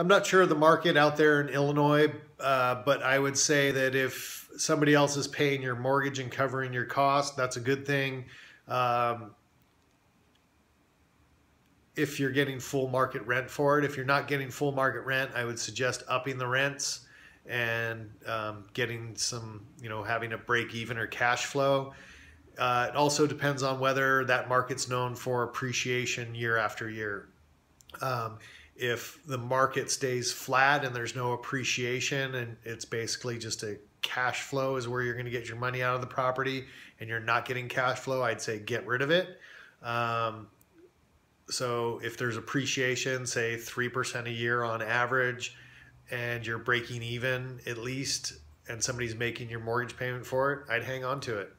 I'm not sure of the market out there in Illinois, uh, but I would say that if somebody else is paying your mortgage and covering your cost, that's a good thing. Um, if you're getting full market rent for it, if you're not getting full market rent, I would suggest upping the rents and um, getting some, you know, having a break even or cash flow. Uh, it also depends on whether that market's known for appreciation year after year. Um, if the market stays flat and there's no appreciation and it's basically just a cash flow is where you're going to get your money out of the property and you're not getting cash flow, I'd say get rid of it. Um, so if there's appreciation, say 3% a year on average, and you're breaking even at least, and somebody's making your mortgage payment for it, I'd hang on to it.